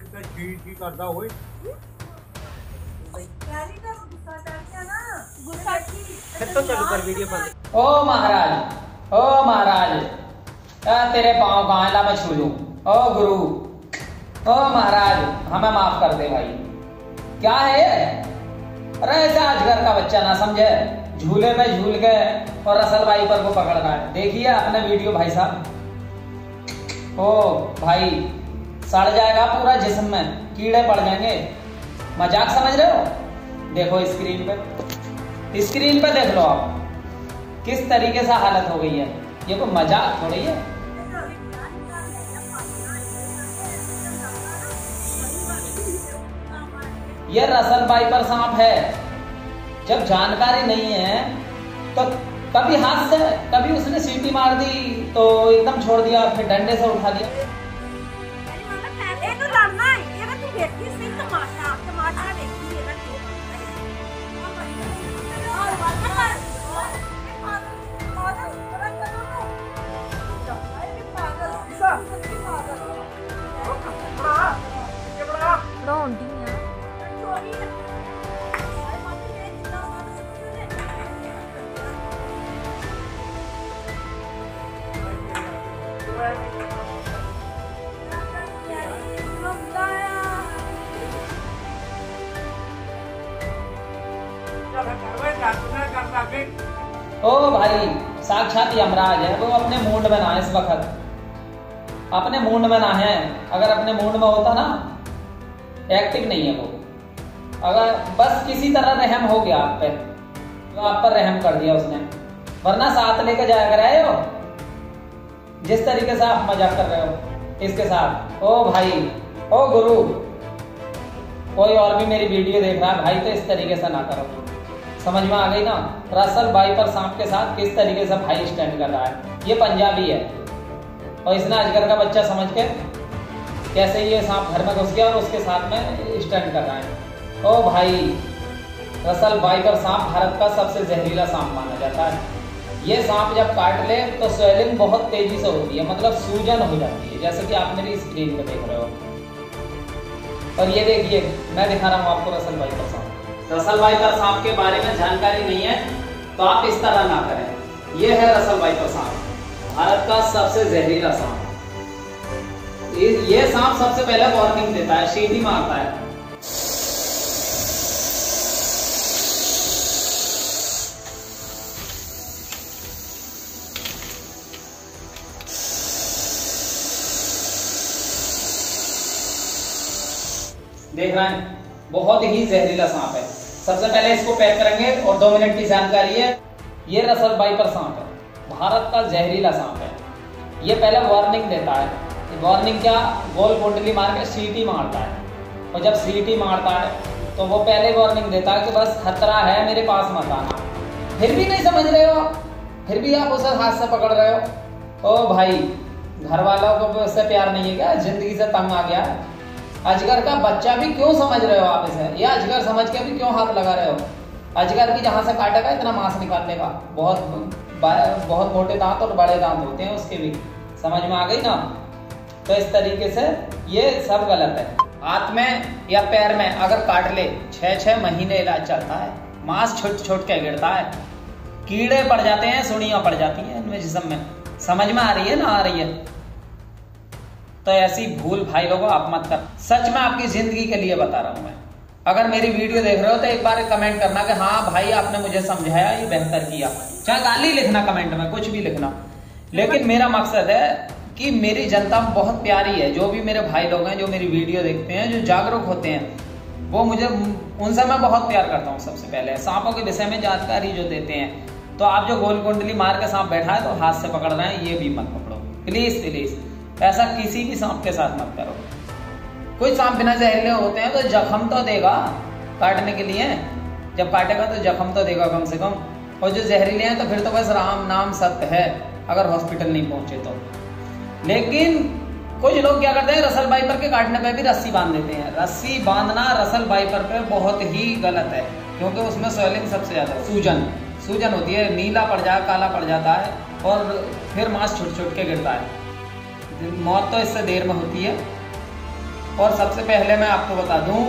ਕਿਤੇ ਛੀ ਛੀ ਕਰਦਾ ਹੋਏ फिर तो चालू कर वीडियो बंद ओ महाराज ओ महाराज आ, तेरे पाँव कहाँ ला मैं छू लूं ओ गुरु ओ महाराज हमें माफ कर दे भाई क्या है ये? अरे ऐसे आजकल का बच्चा ना समझे झूले में झूल के और असल भाई पर को पकड़ रहा है देखिए अपने वीडियो भाई साहब ओ भाई, सड़ जाएगा पूरा जिस्म में, कीड़े पड़ जाएँगे। मज़ाक समझ रहे हो? देखो स्क्रीन पे। स्क्रीन पे देख लो आप, किस तरीके से हालत हो गई है। ये कोई मज़ाक थोड़ी है? ये रसल बाइपर सांप है। जब जानकारी नहीं है तो कभी हाथ से कभी उसने सीटी मार दी तो एकदम छोड़ दिया, फिर डंडे से उठा दिया ਇਹ ओ भाई, साक्षात यमराज है। वो अपने मूड में ना इस वक्त। अपने मूड में ना है। अगर अपने मूड में होता ना एक्टिव नहीं है वो। अगर बस किसी तरह रहम हो गया आप पे तो आप पर रहम कर दिया उसने। वरना साथ लेके जाया कर आए हो जिस तरीके से आप मज़ाक कर रहे हो, इसके साथ, ओ भाई, ओ गुरु, कोई और भी मेरी वीडियो देख रहा है, भाई तो इस तरीके से ना करो। समझ में आ गई ना? रसल भाई पर सांप के साथ किस तरीके से भाई स्टैंड कर रहा है? ये पंजाबी है। और इसने अजगर का बच्चा समझ के कैसे ये सांप घर में घुस गया और उसके साथ में स्टैंड कर रहा है। ओ भाई रसल भाई पर सांप भारत का सबसे जहरीला सांप माना जाता है। ये सांप जब काट ले तो स्वेलिंग बहुत तेज़ी से होती है मतलब सूजन हो जाती है, जैसे कि आप मेरी स्क्रीन पे देख रहे हो। और ये देखिए, मैं दिखा रहा हूँ आपको रसल भाई पर सांप। रसल वाइपर सांप के बारे में जानकारी नहीं है तो आप इस तरह ना करें। यह है रसल वाइपर सांप, भारत का सबसे जहरीला सांप। ये सांप सबसे पहले वार्निंग देता है सीधी मारता है। देख रहे हैं। बहुत ही जहरीला सांप है। सबसे पहले इसको पैक करेंगे और दो मिनट की जानकारी है। ये रसल बाइपर सांप है। भारत का जहरीला सांप है। ये पहले वार्निंग देता है। वार्निंग क्या? गोल कुंडली मार के सीटी मारता है। और जब सीटी मारता है तो वो पहले वार्निंग देता है कि बस खतरा है मेरे पास मत आना। फिर भी नहीं समझ रहे हो? फिर भी आप उसे हाथ से पकड़ रहे हो? ओ भाई घर वालों को उससे प्यार नहीं है क्या? ज़िंदगी से तंग आ गया? अजगर का बच्चा भी क्यों समझ रहे हो आप इसे? या अजगर समझ के भी क्यों हाथ लगा रहे हो? अजगर भी जहाँ से काटेगा इतना मांस निकालने का बहुत बहुत मोटे दांत और बड़े दांत होते हैं उसके भी। समझ में आ गई ना? तो इस तरीके से ये सब गलत है। हाथ में या पैर में अगर काट ले छह छह महीने इलाज चलता है, मांस छोट छोट के गिरता है, कीड़े पड़ जाते हैं सुड़ियाँ पड़ जाती हैं, इनमें जिसम में। समझ में आ रही है ना? आ रही है। तो ऐसी भूल भाई लोगों, आप मत कर। सच में आपकी ज़िंदगी के लिए बता रहा हूँ मैं। अगर मेरी वीडियो देख रहे हो तो एक बार कमेंट करना कि हाँ भाई आपने मुझे समझाया, ये बेहतर किया। चाहे गाली लिखना कमेंट में, कुछ भी लिखना। लेकिन मेरा मकसद है कि मेरी जनता बहुत प्यारी है। जो भी मेरे भाई लोग हैं, जो मेरी वीडियो देखते हैं, जो जागरूक होते हैं, वो मुझे उनसे मैं बहुत प्यार करता हूँ सबसे पहले। सांपों के विषय में जानकारी जो देते हैं तो आप जो गोल कुंडली मार के सांप बैठा है तो हाथ से पकड़ रहे हैं, ये भी मत पकड़ो। प्लीज़ प्लीज़ ऐसा किसी भी सांप के साथ मत करो। कोई सांप बिना जहरीले होते हैं तो जख्म तो देगा काटने के लिए। जब काटेगा तो जख्म तो देगा कम से कम। और जो जहरीले हैं तो फिर तो बस राम नाम सत्य है, अगर हॉस्पिटल नहीं पहुँचे तो। लेकिन कुछ लोग क्या करते हैं, रसल बाइपर के काटने पे भी रस्सी बाँध देते हैं। रस्सी बांधना रसल बाइपर पे बहुत ही गलत है, क्योंकि उसमें स्वेलिंग सबसे ज़्यादा सूजन। सूजन होती है, नीला पड़ जाए काला पड़ जाता है, और फिर मांस छुट छुट के गिरता है। मौत तो इससे देर में होती है। और सबसे पहले मैं आपको बता दूँ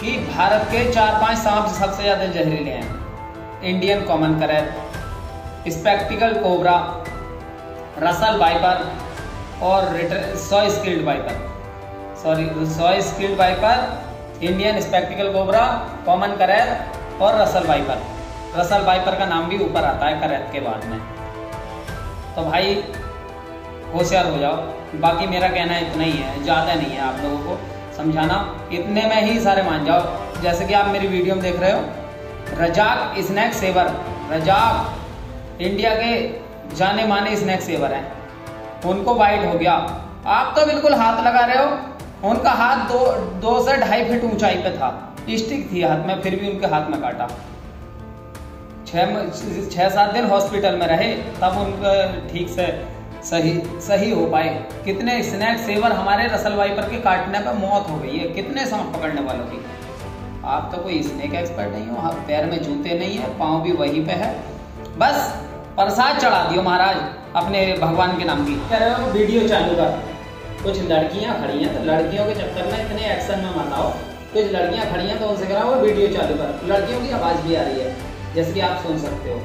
कि भारत के चार पाँच सांप सबसे ज़्यादा जहरीले हैं। Indian common krait spectacled cobra Russell viper और saw scaled viper sorry saw scaled viper Indian spectacled cobra common krait और रसल वाइपर रसल वाइपर का नाम भी ऊपर आता है करैप के बाद में। तो भाई होशियार हो जाओ। बाकी मेरा कहना इतना ही है, ज़्यादा नहीं है आप लोगों को समझाना। इतने में ही सारे मान जाओ। जैसे कि आप मेरी वीडियो में देख रहे हो, Razak snake saver Razak India के जाने माने स्नैक सेवर हैं। उनको वाइट हो गया। आप तो बिल्कुल हाथ लगा रहे हो। उनका हाथ दो दो से ढाई फीट ऊंचाई पे था। स्टिक थी हाथ में, फिर भी उनके हाथ में काटा। छह छह सात दिन हॉस्पिटल में रहे, तब उनका ठीक से सही सही हो पाए। कितने स्नैक सेवर हमारे रसल वाइपर के काटने पर मौत हो गई है। कितने सांप पकड़ने वालों की? आप तो कोई स्नैक एक्सपर्ट नहीं हो, आप पैर में जूते नहीं है, पाँव भी वहीं पे है। बस, प्रसाद चढ़ा दियो महाराज, अपने भगवान के नाम की। कह रहे हो वीडियो चालू कर। कुछ लड़कियाँ खड़ी हैं तो लड़कियों के चक्कर में इतने एक्शन में मत आओ। कुछ लड़कियाँ खड़ी हैं तो उनसे कह रहा वीडियो चालू कर। लड़कियों की आवाज़ भी आ रही है जैसे कि आप सुन सकते हो।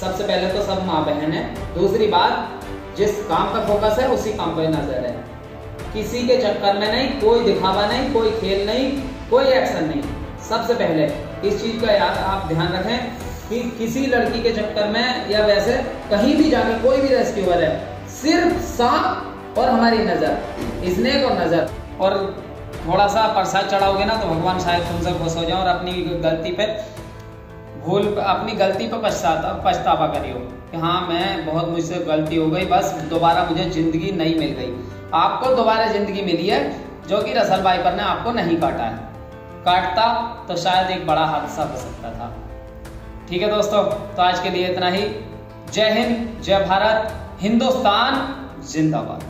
सबसे पहले तो सब माँ बहन है। दूसरी बात, जिस काम पे फोकस है, उसी काम पे नज़र है। किसी के चक्कर में नहीं, कोई दिखावा नहीं, कोई खेल नहीं, कोई एक्शन नहीं। सबसे पहले, इस चीज़ का याद आप ध्यान रखें कि किसी लड़की के चक्कर में या वैसे कहीं भी जाकर कोई भी रेस्क्यूअर है, सिर्फ़ सांप और हमारी नज़र स्नेक और नज़र। और थोड़ा सा प्रसाद चढ़ाओगे ना तो भगवान शायद तुमसे खुश हो जाए और अपनी गलती पे भूल अपनी गलती पर पछतावा करियो कि हाँ मैं बहुत मुझसे गलती हो गई, बस दोबारा मुझे ज़िंदगी नहीं मिल गई आपको दोबारा ज़िंदगी मिली है, जो कि रसल वाइपर ने आपको नहीं काटा है। काटता तो शायद एक बड़ा हादसा हो सकता था। ठीक है दोस्तों तो आज के लिए इतना ही। जय हिंद, जय भारत, हिंदुस्तान, जिंदाबाद।